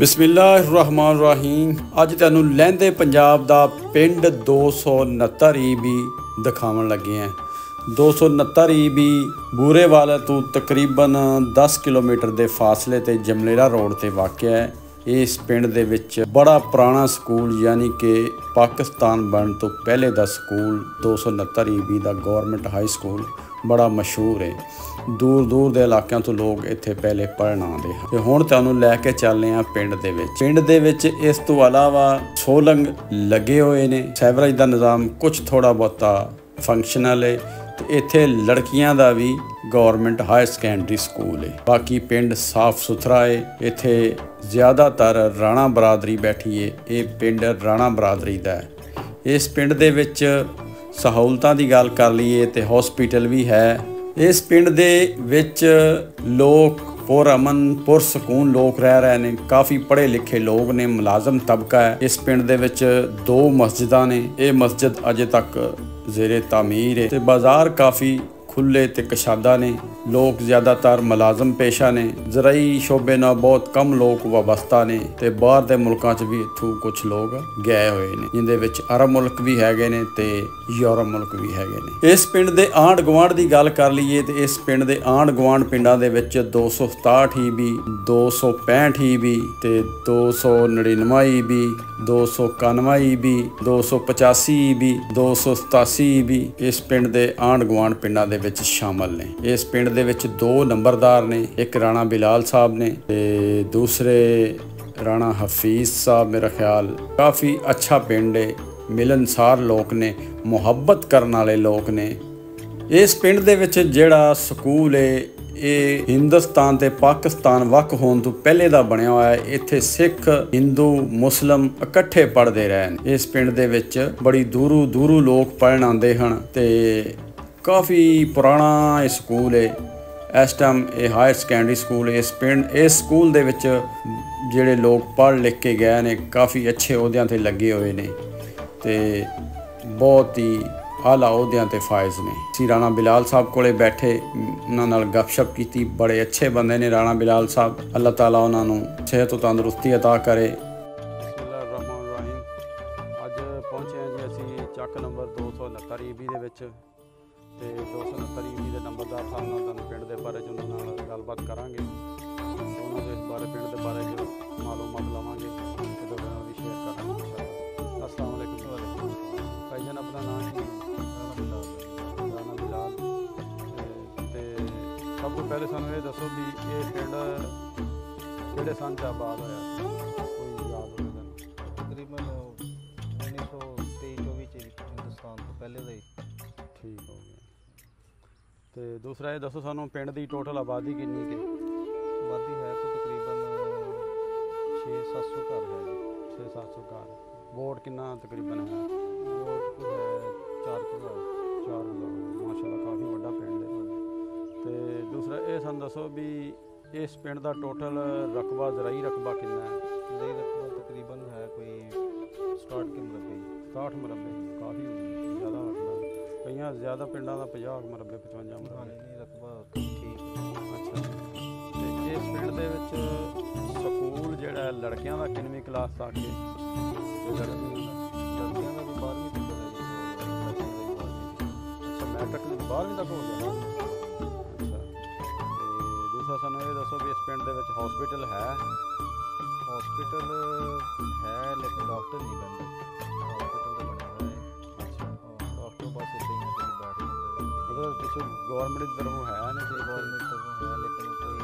ਬਿਸਮਿਲ੍ਲਾਹਿਰਰਹਿਮਾਨਿਰਰਹੀਮ। ਅੱਜ ਤੁਹਾਨੂੰ ਲਹਿੰਦੇ ਪੰਜਾਬ ਦਾ ਪਿੰਡ 269 ਈਬੀ ਦਿਖਾਉਣ ਲੱਗੇ ਆ 269 ਈਬੀ ਬੂਰੇਵਾਲਾ ਤੋਂ ਤਕਰੀਬਨ 10 ਕਿਲੋਮੀਟਰ ਦੇ ਫਾਸਲੇ ਤੇ ਜਮਲੇਰਾ ਰੋਡ ਤੇ ਵਾਕਿਆ ਹੈ। ਇਸ ਪਿੰਡ ਦੇ ਵਿੱਚ ਬੜਾ ਪੁਰਾਣਾ ਸਕੂਲ ਯਾਨੀ ਕਿ ਪਾਕਿਸਤਾਨ ਬਣਨ ਤੋਂ ਪਹਿਲੇ ਦਾ ਸਕੂਲ 269 ਈਬੀ ਦਾ ਗਵਰਨਮੈਂਟ ਹਾਈ ਸਕੂਲ। ਬੜਾ ਮਸ਼ਹੂਰ ਹੈ ਦੂਰ ਦੂਰ ਦੇ ਇਲਾਕਿਆਂ ਤੋਂ ਲੋਕ ਇੱਥੇ ਪਹਿਲੇ ਪੜਨ ਆਉਂਦੇ ਹਨ। ਤੇ ਹੁਣ ਤੁਹਾਨੂੰ ਲੈ ਕੇ ਚੱਲਨੇ ਆ ਪਿੰਡ ਦੇ ਵਿੱਚ। ਪਿੰਡ ਦੇ ਵਿੱਚ ਇਸ ਤੋਂ ਇਲਾਵਾ ਸੋਲੰਗ ਲੱਗੇ ਹੋਏ ਨੇ। ਸੈਵਰੇਜ ਦਾ ਨਿਜ਼ਾਮ ਕੁਝ ਥੋੜਾ ਬਹੁਤਾ ਫੰਕਸ਼ਨਲ ਹੈ ਤੇ ਇੱਥੇ ਲੜਕੀਆਂ ਦਾ ਵੀ ਗਵਰਨਮੈਂਟ ਹਾਇਰ ਸੈਕੰਡਰੀ ਸਕੂਲ ਹੈ ਬਾਕੀ ਪਿੰਡ ਸਾਫ਼ ਸੁਥਰਾ ਹੈ ਇੱਥੇ ਜ਼ਿਆਦਾਤਰ ਰਾਣਾ ਬਰਾਦਰੀ ਬੈਠੀ ਹੈ ਇਹ ਪਿੰਡ ਰਾਣਾ ਬਰਾਦਰੀ ਦਾ ਹੈ ਇਸ ਪਿੰਡ ਦੇ ਵਿੱਚ ਸਹੂਲਤਾਂ ਦੀ ਗੱਲ ਕਰ ਲਈਏ ਤੇ ਹਸਪੀਟਲ ਵੀ ਹੈ। ਇਸ ਪਿੰਡ ਦੇ ਵਿੱਚ ਲੋਕ ਪੁਰ ਅਮਨ ਪੁਰ ਸਕੂਨ ਲੋਕ ਰਹਿ ਰਹੇ ਨੇ। ਕਾਫੀ ਪੜ੍ਹੇ ਲਿਖੇ ਲੋਕ ਨੇ, ਮੁਲਾਜ਼ਮ ਤਬਕਾ ਹੈ। ਇਸ ਪਿੰਡ ਦੇ ਵਿੱਚ ਦੋ ਮਸਜਿਦਾਂ ਨੇ। ਇਹ ਮਸਜਿਦ ਅਜੇ ਤੱਕ ਜ਼ੇਰੇ ਤਾਮੀਰ ਹੈ ਤੇ ਬਾਜ਼ਾਰ ਕਾਫੀ ਖੁੱਲੇ ਤੇ ਕਸ਼ਾਦਾ ਨੇ। ਲੋਕ ਜ਼ਿਆਦਾਤਰ ਮੁਲਾਜ਼ਮ ਪੇਸ਼ਾ ਨੇ, ਜ਼ਰਾਈ ਸ਼ੋਬੇ ਨਾਲ ਬਹੁਤ ਕਮ ਲੋਕ ਵਾਬਸਤਾ ਨੇ ਤੇ ਬਾਹਰ ਦੇ ਮੁਲਕਾਂ 'ਚ ਵੀ ਇੱਥੋਂ ਕੁਝ ਲੋਕ ਗਏ ਹੋਏ ਨੇ, ਜਿੰਦੇ ਵਿੱਚ ਅਰਬ ਮੁਲਕ ਵੀ ਹੈਗੇ ਨੇ ਤੇ ਯੂਰਪ ਮੁਲਕ ਵੀ ਹੈਗੇ ਨੇ। ਇਸ ਪਿੰਡ ਦੇ ਆਂਡ ਗਵਾਂਡ ਦੀ ਗੱਲ ਕਰ ਲਈਏ ਤੇ ਇਸ ਪਿੰਡ ਦੇ ਆਂਡ ਗਵਾਂਡ ਪਿੰਡਾਂ ਦੇ ਵਿੱਚ 267 ਈਬੀ 265 ਈਬੀ ਤੇ 299 ਈਬੀ 291 ਈਬੀ 285 ਈਬੀ 287 ਈਬੀ ਇਸ ਪਿੰਡ ਦੇ ਆਂਡ ਗਵਾਂਡ ਪਿੰਡਾਂ ਦੇ ਵਿੱਚ ਸ਼ਾਮਲ ਨੇ। ਇਸ ਪਿੰਡ ਦੇ ਵਿੱਚ ਦੋ ਨੰਬਰਦਾਰ ਨੇ, ਇੱਕ ਰਾਣਾ ਬਿਲਾਲ ਸਾਹਿਬ ਨੇ ਤੇ ਦੂਸਰੇ ਰਾਣਾ ਹਫੀਜ਼ ਸਾਹਿਬ ਮੇਰਾ ਖਿਆਲ। ਕਾਫੀ ਅੱਛਾ ਪਿੰਡ ਹੈ ਮਿਲਨਸਾਰ ਲੋਕ ਨੇ, ਮੁਹੱਬਤ ਕਰਨ ਵਾਲੇ ਲੋਕ ਨੇ। ਇਸ ਪਿੰਡ ਦੇ ਵਿੱਚ ਜਿਹੜਾ ਸਕੂਲ ਹੈ ਇਹ ਹਿੰਦੁਸਤਾਨ ਤੇ ਪਾਕਿਸਤਾਨ ਵੱਖ ਹੋਣ ਤੋਂ ਪਹਿਲੇ ਦਾ ਬਣਿਆ ਹੋਇਆ ਹੈ ਇੱਥੇ ਸਿੱਖ, ਹਿੰਦੂ, ਮੁਸਲਮ ਇਕੱਠੇ ਪੜ੍ਹਦੇ ਰਹੇ ਨੇ ਇਸ ਪਿੰਡ ਦੇ ਵਿੱਚ ਬੜੀ ਦੂਰੋਂ ਦੂਰੋਂ ਲੋਕ ਪੜ੍ਹਨ ਆਉਂਦੇ ਹਨ ਤੇ ਕਾਫੀ ਪੁਰਾਣਾ ਇਹ ਸਕੂਲ ਹੈ ਇਸ ਟਾਈਮ ਇਹ ਹਾਇਰ ਸੈਕੰਡਰੀ ਸਕੂਲ ਇਸ ਪਿੰਡ ਇਸ ਸਕੂਲ ਦੇ ਵਿੱਚ ਜਿਹੜੇ ਲੋਕ ਪੜ੍ਹ ਲਿਖ ਕੇ ਗਏ ਨੇ ਕਾਫੀ ਅੱਛੇ ਅਹੁਦਿਆਂ ਤੇ ਲੱਗੇ ਹੋਏ ਨੇ ਤੇ ਬਹੁਤ ਹੀ ਆਲਾ ਅਹੁਦਿਆਂ ਤੇ ਫਾਇਜ਼ ਨੇ ਸੀ ਰਾਣਾ ਬਿਲਾਲ ਸਾਹਿਬ ਕੋਲੇ ਬੈਠੇ ਉਹਨਾਂ ਨਾਲ ਗੱਪਸ਼ਪ ਕੀਤੀ ਬੜੇ ਅੱਛੇ ਬੰਦੇ ਨੇ ਰਾਣਾ ਬਿਲਾਲ ਸਾਹਿਬ ਅੱਲਾਹ ਤਾਲਾ ਉਹਨਾਂ ਨੂੰ ਸਿਹਤ ਤੇ ਤੰਦਰੁਸਤੀ عطا ਕਰੇ ਬਿਸਮਿਲ੍ਲਾਹਿਰਰਹਿਮਾਨਿਰਰਹੀਮ ਅੱਜ ਪਹੁੰਚੇ ਹਾਂ ਜੀ ਅਸੀਂ ਚੱਕ ਨੰਬਰ 269 ਈਬੀ ਦੇ ਵਿੱਚ ਤੇ 269 ਈਬੀ ਦੇ ਨੰਬਰਦਾਰ ਸਾਹਿਬ ਨਾਲ ਤੁਹਾਨੂੰ ਪਿੰਡ ਦੇ ਬਾਰੇ ਚ ਉਹਨਾਂ ਨਾਲ ਗੱਲਬਾਤ ਕਰਾਂਗੇ। ਉਹਨਾਂ ਦੇ ਬਾਰੇ ਪਿੰਡ ਦੇ ਬਾਰੇ ਜੋ ਮਾਲੂਮਾਤ ਲਵਾਂਗੇ ਤੇ ਤੁਹਾਡੇ ਨਾਲ ਵੀ ਸ਼ੇਅਰ ਕਰਾਂਗੇ। ਅਸਲਾਮ ਅਲੈਕੁਮ। ਭਾਈ ਜਾਨ ਆਪਣਾ ਨਾਮ ਕੀ? ਤੇ- ਸਭ ਤੋਂ ਪਹਿਲੇ ਸਾਨੂੰ ਇਹ ਦੱਸੋ ਵੀ ਇਹ ਪਿੰਡ ਕਿਹੜੇ ਸੰਨ ਚ ਆਬਾਦ ਹੋਇਆ? ਕੋਈ ਯਾਦ ਹੋਵੇ ਤਾਂ। ਤਕਰੀਬਨ 1923 24 ਚ ਹਿੰਦੁਸਤਾਨ ਤੋਂ ਪਹਿਲੇ ਦਾ ਹੀ। ਠੀਕ ਹੋ ਗਿਆ। ਤੇ ਦੂਸਰਾ ਇਹ ਦੱਸੋ ਸਾਨੂੰ ਪਿੰਡ ਦੀ ਟੋਟਲ ਆਬਾਦੀ ਕਿੰਨੀ ਕਿ ਆਬਾਦੀ ਹੈ ਕੋ ਤਕਰੀਬਨ 6-700 ਘਰ ਹੈ ਜੀ। 6-700 ਘਰ। ਵੋਟ ਕਿੰਨਾ ਤਕਰੀਬਨ ਹੈ? ਵੋਟ ਹੈ 4 ਕਿਲੋ ਚਾਰ ਲੋਕ ਮਾਸ਼ਾਅੱਲਾ ਕਾਫੀ ਵੱਡਾ ਪਿੰਡ ਹੈ ਤੇ ਦੂਸਰਾ ਇਹ ਸਾਨੂੰ ਦੱਸੋ ਵੀ ਇਸ ਪਿੰਡ ਦਾ ਟੋਟਲ ਰਕਬਾ ਜ਼ਰਾਈ ਰਕਬਾ ਕਿੰਨਾ ਹੈ? ਦੇ ਰਕਬਾ ਤਕਰੀਬਨ ਹੈ ਕੋਈ 67 ਕੇ ਮਰਬੇ। 60 ਮਰਬੇ ਕਾਫੀ ਹੈ। ਕਈਆਂ ਜ਼ਿਆਦਾ ਪਿੰਡਾਂ ਦਾ 50 ਮਰਬੇ 55 ਹਾਂ ਮਰਬੇ ਨਹੀਂ, ਰਕਬਾ ਠੀਕ ਅੱਛਾ ਤੇ ਇਸ ਪਿੰਡ ਦੇ ਵਿੱਚ ਸਕੂਲ ਜਿਹੜਾ ਲੜਕਿਆਂ ਦਾ ਕਿੰਨਵੀਂ ਕਲਾਸ ਤੱਕ ਹੈ? ਤੇ ਲੜਕੀਆਂ ਦਾ ਲੜਕੀਆਂ ਵੀ 12ਵੀਂ ਤੱਕ ਹੈ। ਜੀ ਲੜਕੀਆਂ ਦਾ ਵੀ 12ਵੀਂ ਅੱਛਾ ਮੈਟ੍ਰਿਕ ਦੀ 12ਵੀਂ ਤੱਕ ਹੋ ਗਿਆ ਅੱਛਾ। ਤੇ ਦੂਸਰਾ ਸਾਨੂੰ ਇਹ ਦੱਸੋ ਵੀ ਇਸ ਪਿੰਡ ਦੇ ਵਿੱਚ ਹਸਪੀਟਲ ਹੈ? ਹਸਪੀਟਲ ਹੈ, ਲੇਕਿਨ ਡਾਕਟਰ ਨਹੀਂ ਬੰਦੇ ਮਤਲਬ ਪਿੱਛੋਂ ਗਵਰਨਮੈਂਟ ਦੀ ਤਰਫੋਂ ਹੈ ਨਾ ਕਿ ਗਵਰਨਮੈਂਟ ਤੋਂ ਹੈ ਲੇਕਿਨ ਕੋਈ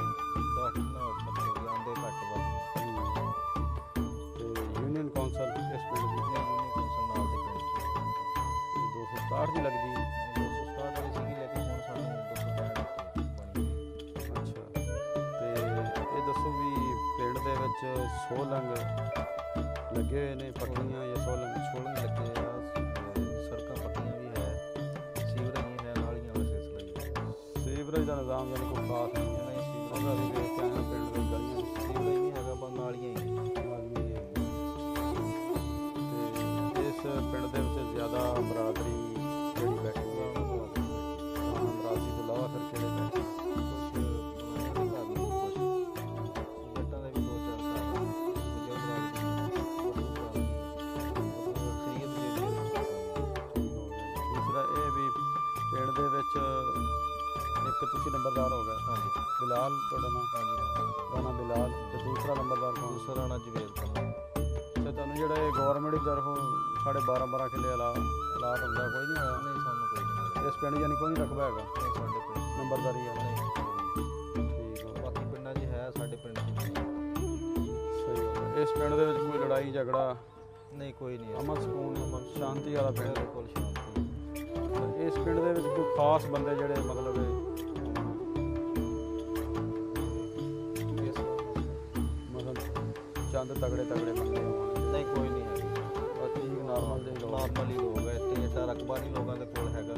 ਡਾਕਟਰ ਨਾ ਮਤਲਬ ਆਉਂਦੇ ਘੱਟ ਵੱਧ। ਤੇ ਯੂਨੀਅਨ ਕੌਂਸਲ ਇਸ ਪਿੰਡ ਦੀ। ਨੇ ਯੂਨੀ ਕੌਂਸਲ ਨਾਲ ਦੇ ਚ। 267 ਦੀ ਲੱਗਦੀ। ਹੈ। 267 ਵਾਲੀ ਸੀਗੀ ਲੇਕਿਨ ਹੁਣ ਸਾਨੂੰ 265 ਬਣੀ ਹੈ। ਅੱਛਾ। ਤੇ ਇਹ ਦੱਸੋ ਵੀ ਪਿੰਡ ਦੇ ਵਿੱਚ ਸੋਲੰਗ ਲੱਗੇ ਹੋਏ ਨੇ ਪੱਟੀਆਂ ਜਾਂ ਸੋਲੰਗ ਛੋਲਣ ਲੱਗੇ ਆ। ਸੀਵਰੇਜ ਦਾ ਨਿਜ਼ਾਮ ਯਾਨੀ ਕੋਈ ਖਾਸ ਨਹੀਂ ਹੈ, ਨਹੀਂ ਸੀਵਰੇਜ ਉਹਦਾ ਵੀ ਵੇਖ ਕੇ ਆਏ ਹਾਂ ਪਿੰਡ ਦੀ ਗਲੀਆਂ ਵਿੱਚ ਸੀਵਰੇਜ ਨਹੀਂ ਹੈਗਾ ਬਸ ਨਾਲੀਆਂ ਹੀ ਹੈ। ਆਦਮੀ ਹੈ ਤੇ ਇਸ ਪਿੰਡ ਦੇ ਵਿੱਚ ਜ਼ਿਆਦਾ ਬਰਾਦਰੀ ਨੰਬਰਦਾਰ ਹੋ ਗਏ। ਹਾਂਜੀ। ਬਿਲਾਲ ਤੁਹਾਡਾ ਨਾਮ? ਹਾਂਜੀ ਨਾਮ ਬਿਲਾਲ ਤੇ ਦੂਸਰਾ ਨੰਬਰਦਾਰ ਕੌਣ? ਦੂਸਰਾ ਰਾਣਾ ਜਵੇਦ ਤੇ ਤੁਹਾਨੂੰ ਜਿਹੜੇ ਗਵਰਨਮੈਂਟ ਦੀ ਤਰਫੋਂ ਸਾਡੇ 12 12 ਕਿੱਲੇ ਅਲਾ ਅਲਾਟ ਹੁੰਦਾ ਕੋਈ ਨਹੀਂ ਹੋਇਆ? ਨਹੀਂ ਸਾਨੂੰ ਕੋਈ ਨਹੀਂ ਇਸ ਪਿੰਡ ਯਾਨੀ ਕੋਈ ਨਹੀਂ ਰਕਬਾ ਹੈਗਾ? ਨਹੀਂ ਸਾਡੇ ਪਿੰਡ ਨੰਬਰਦਾਰੀ ਵਾਲਾ। ਨਹੀਂ ਠੀਕ ਗਿਆ ਬਾਕੀ ਪਿੰਡਾਂ 'ਚ ਹੈ ਸਾਡੇ ਪਿੰਡ 'ਚ। ਸਹੀ ਗਿਆ ਇਸ ਪਿੰਡ ਦੇ ਵਿੱਚ ਕੋਈ ਲੜਾਈ ਝਗੜਾ? ਨਹੀਂ ਕੋਈ ਨਹੀਂ। ਅਮਨ ਸਕੂਨ ਸ਼ਾਂਤੀ ਵਾਲਾ ਪਿੰਡ। ਬਿਲਕੁਲ ਸ਼ਾਂਤੀ। ਇਸ ਪਿੰਡ ਦੇ ਵਿੱਚ ਕੋਈ ਖਾਸ ਬੰਦੇ ਜਿਹੜੇ ਮਤਲਬ ਚੰਦ ਤਗੜੇ ਤਗੜੇ ਬੰਦੇ ਹੋਣ ਨਹੀਂ ਕੋਈ ਨਹੀਂ ਹੈ ਠੀਕ ਨਾਰਮਲ ਜਿਹੇ ਲੋਕ ਨਾਰਮਲੀ ਲੋਕ ਹੈ ਤੇ ਏਡਾ ਰਕਬਾ ਨਹੀਂ ਲੋਕਾਂ ਦੇ ਕੋਲ ਹੈਗਾ।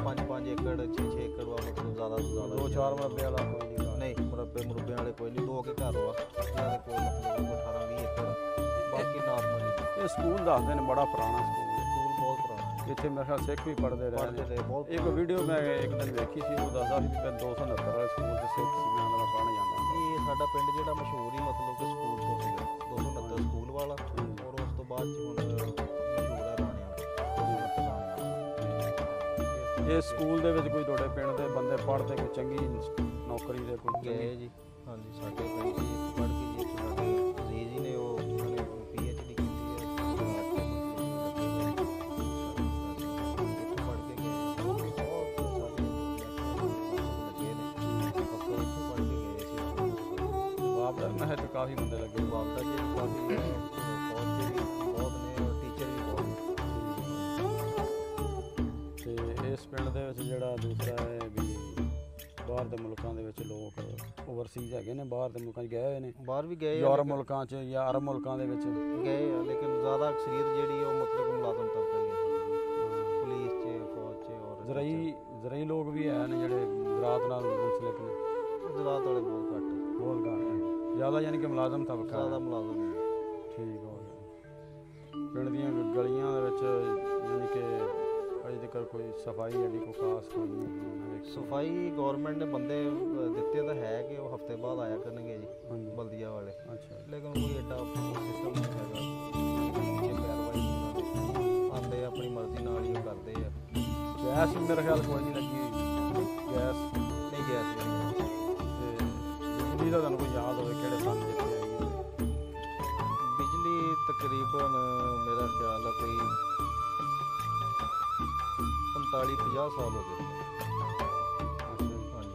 5-5 ਏਕੜ 6-6 ਏਕੜ ਵਾ ਮਤਲਬ ਜ਼ਿਆਦਾ ਤੋਂ ਜ਼ਿਆਦਾ ਦੋ ਚਾਰ ਮਰਬੇ ਵਾਲਾ ਕੋਈ ਨਹੀਂ। ਨਹੀਂ ਮੁਰੱਬੇ ਮੁਰੱਬੇ ਵਾਲੇ ਕੋਈ ਨਹੀਂ ਦੋ ਕੇ ਘਰ ਵਾ। ਇਹਨਾਂ ਦੇ ਕੋਲ ਮਤਲਬ 18-20 ਏਕੜ। ਬਾਕੀ ਨਾਰਮਲੀ ਇਹ ਸਕੂਲ ਦੱਸਦੇ ਨੇ ਬੜਾ ਪੁਰਾਣਾ ਸਕੂਲ ਹੈ। ਸਕੂਲ ਬਹੁਤ ਪੁਰਾਣਾ। ਹੈ ਇੱਥੇ ਮੇਰੇ ਖਿਆਲ ਸਿੱਖ ਵੀ ਪੜ੍ਹਦੇ ਰਹੇ ਇੱਕ ਵੀਡੀਓ ਮੈਂ ਇੱਕ ਦਿਨ ਵੇਖੀ ਸੀ ਉਹ ਦੱਸਦਾ ਸੀ ਕਿ 269 ਵਾਲੇ ਸਕੂਲ ਦੇ ਸਿੱਖ ਸੀ ਮੈਂ ਉਹਨਾਂ ਦਾ ਪੜ੍ਹਨ ਜਾਂਦਾ। ਸਾਡਾ ਪਿੰਡ ਜਿਹੜਾ ਮਸ਼ਹੂਰ ਹੀ ਮਤਲਬ ਕਿ ਸਕੂਲ ਤੋਂ ਸੀਗਾ 269 ਸਕੂਲ ਵਾਲਾ ਔਰ ਉਸ ਤੋਂ ਬਾਅਦ ਚ ਹੁਣ ਮਸ਼ਹੂਰ ਹੈ ਰਾਣਿਆਂ ਦਾ 269 ਰਾਣਿਆਂ ਇਹ ਸਕੂਲ ਦੇ ਵਿੱਚ ਕੋਈ ਤੁਹਾਡੇ ਪਿੰਡ ਦੇ ਬੰਦੇ ਪੜ੍ਹਦੇ ਕੋਈ ਚੰਗੀ ਨੌਕਰੀ ਦੇ ਕੋਈ ਗਏ ਜੀ। ਹਾਂਜੀ ਸਾਡੇ ਪਿੰਡ ਬਾਪ ਦਾ ਮੈਂ ਤਾਂ ਕਾਫੀ ਬੰਦੇ ਲੱਗੇ ਬਾਬਾ ਜੀ ਕਾਫੀ ਦੇ ਵੀ ਬਹੁਤ ਨੇ ਟੀਚਰ ਵੀ ਬਹੁਤ ਤੇ ਇਸ ਪਿੰਡ ਦੇ ਵਿੱਚ ਜਿਹੜਾ ਦੂਸਰਾ ਹੈ ਵੀ ਬਾਹਰ ਦੇ ਮੁਲਕਾਂ ਦੇ ਵਿੱਚ ਲੋਕ ਓਵਰਸੀਜ਼ ਹੈਗੇ ਨੇ ਬਾਹਰ ਦੇ ਮੁਲਕਾਂ 'ਚ ਗਏ ਹੋਏ ਨੇ। ਬਾਹਰ ਵੀ ਗਏ ਆ ਯੂਰਪ ਮੁਲਕਾਂ 'ਚ ਜਾਂ ਅਰਬ ਮੁਲਕਾਂ ਦੇ ਵਿੱਚ। ਗਏ ਆ ਲੇਕਿਨ ਜ਼ਿਆਦਾ ਅਕਸਰੀਅਤ ਜਿਹੜੀ ਉਹ ਮਤਲਬ ਮੁਲਾਜ਼ਮ ਤਬਕਾ ਹੀ ਹੈ। ਪੁਲਿਸ 'ਚ ਫੌਜ 'ਚ ਔਰ ਜ਼ਰਈ ਜ਼ਰਈ ਲੋਕ ਵੀ ਹੈ ਨੇ ਜਿਹੜੇ ਜ਼ਰਾਤ ਨਾਲ ਮੁਨਸਲਿਕ ਨੇ। ਜ਼ਰਾਤ ਵਾਲੇ ਬਹੁਤ ਘੱਟ। ਬਹੁਤ ਘੱਟ। ਹੈ ਜ਼ਿਆਦਾ ਯਾਨੀ ਕਿ ਮੁਲਾਜ਼ਮ ਤਬਕਾ ਜ਼ਿਆਦਾ ਹੈ। ਮੁਲਾਜ਼ਮ ਨੇ ਠੀਕ ਹੋ ਗਿਆ। ਪਿੰਡ ਦੀਆਂ ਗ- ਗਲੀਆਂ ਦੇ ਵਿੱਚ ਯਾਨੀ ਕਿ ਅਜੇ ਤੱਕ ਕੋਈ ਸਫ਼ਾਈ ਜਿਹੜੀ ਕੋਈ ਖਾਸ ਕੋਈ ਨਹੀਂ ਉਹਨਾਂ ਦੇ ਸਫ਼ਾਈ ਗਵਰਨਮੈਂਟ ਨੇ ਬੰਦੇ ਦਿੱਤੇ ਤਾਂ ਹੈ ਕਿ ਉਹ ਹਫ਼ਤੇ ਬਾਅਦ ਆਇਆ ਕਰਨਗੇ ਜੀ ਹਾਂਜੀ। ਬਲਦੀਆ ਵਾਲੇ। ਅੱਛਾ। ਲੇਕਿਨ ਕੋਈ ਐਡਾ ਸਿਸਟਮ ਨਹੀਂ ਹੈਗਾ। ਪੈਰਵਾਈ ਆ, ਆਪਣੀ ਮਰਜ਼ੀ ਨਾਲ ਹੀ ਉਹ ਕਰਦੇ ਆ। ਗੈਸ ਵੀ ਮੇਰੇ ਖਿਆਲ ਕੋਈ ਨਹੀਂ ਤਕਰੀਬਨ ਮੇਰਾ ਖਿਆਲ ਹੈ ਕੋਈ 45 50 ਸਾਲ ਹੋ ਗਏ। ਅੱਛਾ। ਜੀ। ਹਾਂਜੀ।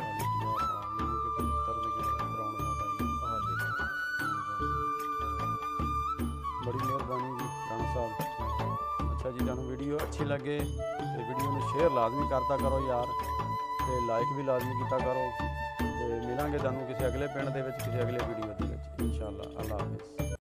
ਚਾਲੀ ਪੰਜਾਹ ਸਾਲ ਯਾਨੀ ਕਿ 75 ਦੇ ਕਿਹੜੇ ਗਰਾਊਂਡ ਮੋਟ ਆਈ ਹਾਂਜੀ ਬੜੀ ਮਿਹਰਬਾਨੀ ਜੀ ਰਾਣਾ ਸਾਹਿਬ। ਅੱਛਾ ਜੀ ਤੁਹਾਨੂੰ ਵੀਡੀਓ ਅੱਛੀ ਲੱਗੇ ਤੇ ਵੀਡੀਓ ਨੂੰ ਸ਼ੇਅਰ ਲਾਜ਼ਮੀ ਕਰਤਾ ਕਰੋ ਯਾਰ ਤੇ ਲਾਈਕ ਵੀ ਲਾਜ਼ਮੀ ਕੀਤਾ ਕਰੋ ਤੇ ਮਿਲਾਂਗੇ ਤੁਹਾਨੂੰ ਕਿਸੇ ਅਗਲੇ ਪਿੰਡ ਦੇ ਵਿੱਚ ਕਿਸੇ ਅਗਲੇ ਵੀਡੀਓ ਦੇ ਵਿੱਚ। ਇਨਸ਼ਾਅੱਲਾ ਅੱਲਾ ਹਾਫਿਜ਼।